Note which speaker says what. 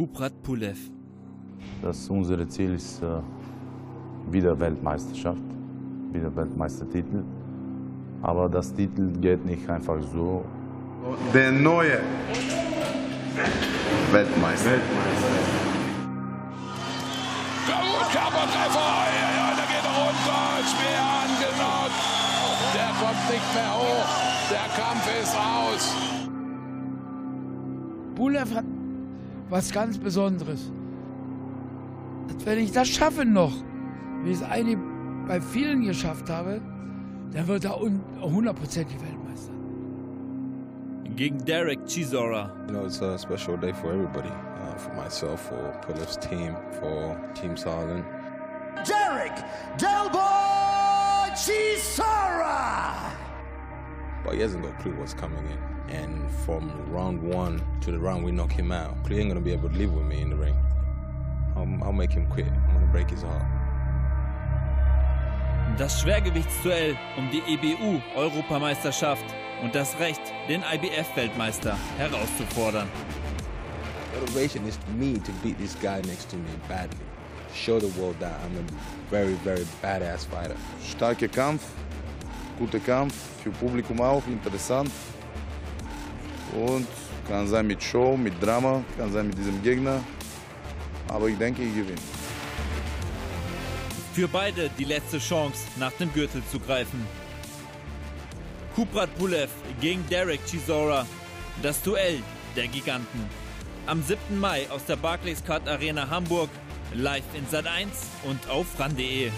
Speaker 1: Kuprat Pulev.
Speaker 2: Das unsere Ziel ist äh, wieder Weltmeisterschaft, wieder Weltmeistertitel. Aber das Titel geht nicht einfach so.
Speaker 3: Der neue Weltmeister.
Speaker 4: Körpertreffer, ja, ja, der geht runter, schwer angenockt. Der kommt nicht mehr hoch, der Kampf ist aus.
Speaker 5: Bulev hat was ganz Besonderes. Wenn ich das schaffe noch, wie ich es eigentlich bei vielen geschafft habe, dann wird er hundertprozentig Weltmeister.
Speaker 1: Gegen Derek Chisora.
Speaker 6: You know, it's a special day for everybody. Uh, for myself, for Pulev's team, for Team Silent.
Speaker 7: Derek Delboy Chisora!
Speaker 6: But he hasn't got a clue what's coming in. And from round one to the round we knock him out, he ain't gonna be able to live with me in the ring. I'll, I'll make him quit. I'm gonna break his heart.
Speaker 1: Das Schwergewichtsduell um die EBU-Europameisterschaft und das Recht, den IBF-Weltmeister herauszufordern.
Speaker 6: Motivation is me to beat this guy next to me badly. Show the world that I'm a very, very badass fighter.
Speaker 3: Starker Kampf, guter Kampf, für Publikum auch, interessant. Und kann sein mit Show, mit Drama, kann sein mit diesem Gegner. Aber ich denke, ich gewinne.
Speaker 1: Für beide die letzte Chance, nach dem Gürtel zu greifen. Kuprat Pulev gegen Derek Chisora. Das Duell der Giganten. Am 7. Mai aus der Barclays Card Arena Hamburg. Live in Sat 1 und auf ran.de.